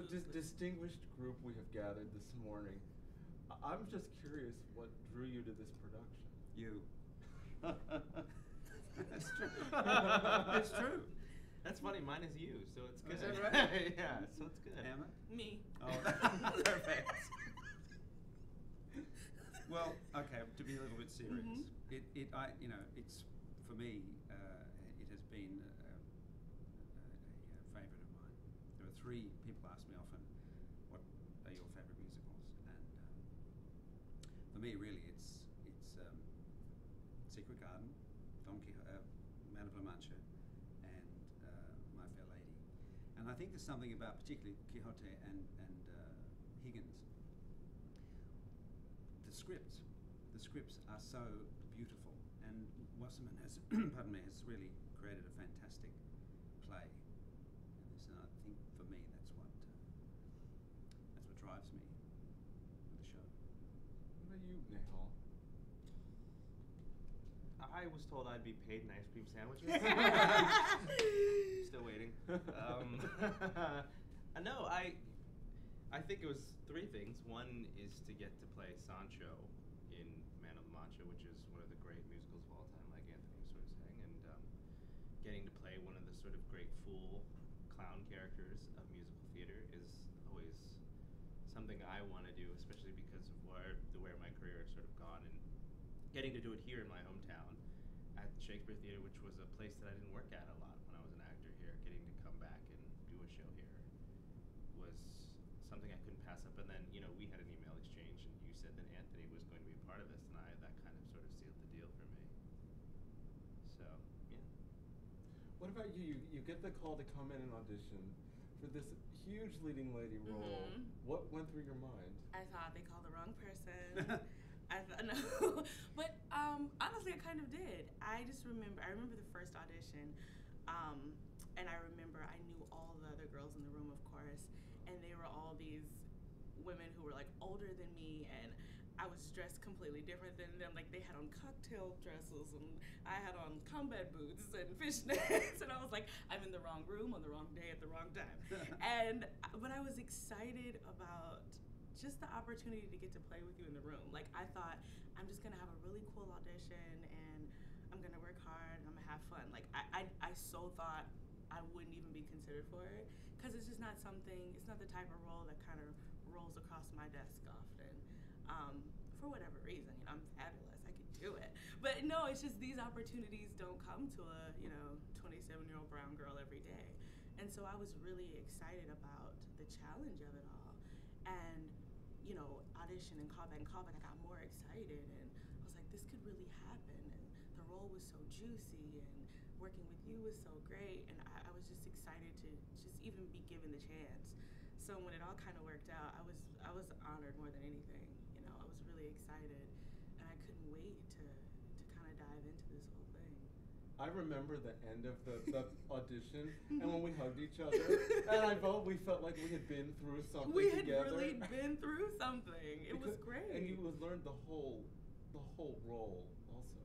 So dis- distinguished group we have gathered this morning. I- I'm just curious what drew you to this production. You. That's true. it's true. That's funny. Mine is you, so it's good. Is that right? yeah, so it's good. Emma? Me. Oh, perfect. well, okay. To be a little bit serious, Mhm. it, it, I, you know, it's for me. Uh, it has been a, a, a favourite of mine. There are three people ask me often, "What are your favourite musicals?" And um, for me, really, it's it's um, Secret Garden, Don Quixote, uh, Man of La Mancha, and uh, My Fair Lady. And I think there's something about particularly Quixote and, and uh, Higgins. The scripts, the scripts are so beautiful, and Wasserman has, pardon me, has really created a fantastic play. And, this, and I think for me, that's what uh, that's what drives me. What about you, Nehal? I was told I'd be paid in ice cream sandwiches. Still waiting. Um, uh, no, I, I think it was three things. One is to get to play Sancho in Man of La Mancha, which is one of the great musicals of all time, like Anthony was sort of saying, and um, getting to play one of the sort of great fool clown characters of musical theater is always something I want to do, especially because of where the where my career has sort of gone and getting to do it here in my hometown at the Shakespeare Theater, which was a place that I didn't work at a lot when I was an actor here. Getting to come back and do a show here was something I couldn't pass up. And then, you know, we had an email exchange, and you said that Anthony was going to be a part of this, and I that kind of sort of sealed the deal for me. So, yeah. What about you? you? You get the call to come in and audition for this huge leading lady role. Mhm. What went through your mind? I thought they called the wrong person. I thought no, but um, honestly, I kind of did. I just remember. I remember the first audition, um, and I remember I knew all the other girls in the room, of course, and they were all these women who were like older than me, and I was dressed completely different than them. Like they had on cocktail dresses, and I had on combat boots and fishnets, and I was like, I'm in the wrong room on the wrong day at the wrong time. and but I was excited about just the opportunity to get to play with you in the room. Like I thought, I'm just gonna have a really cool audition, and I'm gonna work hard, I'm gonna have fun. Like I, I, I so thought I wouldn't even be considered for it because it's just not something. It's not the type of role that kind of rolls across my desk often. Um, for whatever reason, you know, I'm fabulous. I could do it. But no, it's just these opportunities don't come to a you know 27 year old brown girl every day, and so I was really excited about the challenge of it all, and you know, audition and callback and callback. I got more excited, and I was like, this could really happen, and role was so juicy, and working with you was so great, and I, I was just excited to just even be given the chance. So when it all kind of worked out, I was I was honored more than anything. You know, I was really excited, and I couldn't wait to to kind of dive into this whole thing. I remember the end of the, the audition and when we hugged each other, and I felt we felt like we had been through something together. we had together. really been through something. It was great. and you learned the whole, the whole role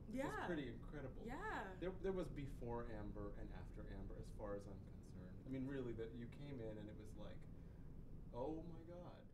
also. It was Yeah. pretty incredible. Yeah. There, there was before Amber and after Amber, as far as I'm concerned. I mean, really, that you came in and it was like, oh my god.